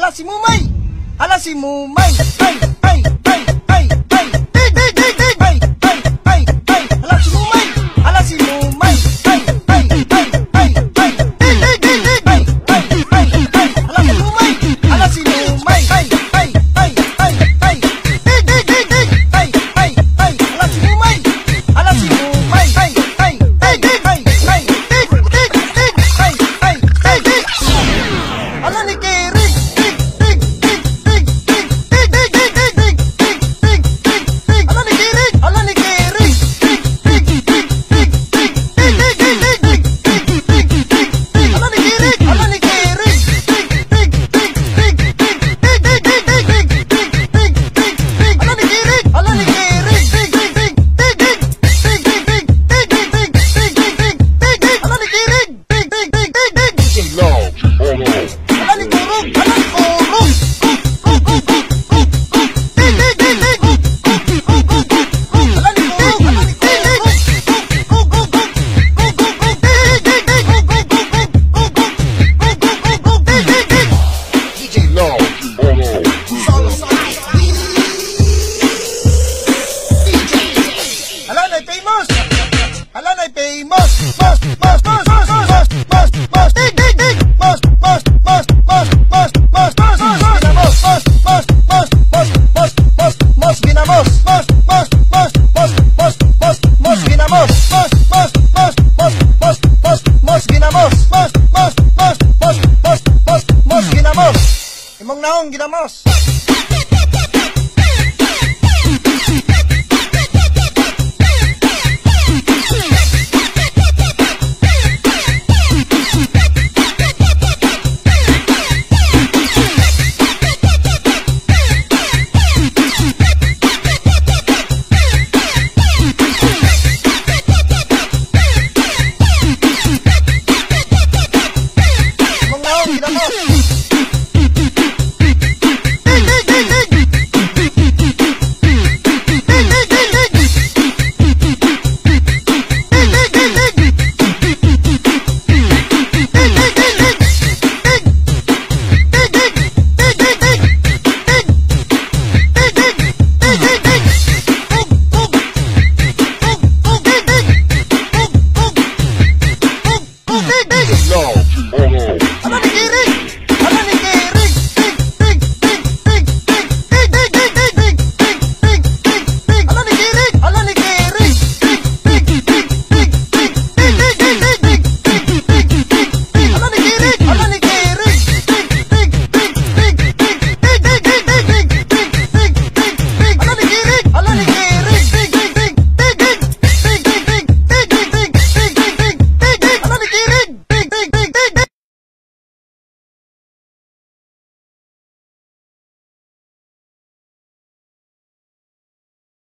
Ala si mumay! Ala si mumay! Ay! Ay! Ay! Ay! Dig! Dig! Dig! Dig! Ay! Ay! Ay! Ay! Ala si mumay! Ala si mumay! Ay! Ay! Ay! Dig! Dig! Dig! Dig! Ay! Ay! Ay! Ala si mumay! Ala si! Hello, Nay Famous! Hello, Nay Famous! gidemez. it. No, I'm gonna get it.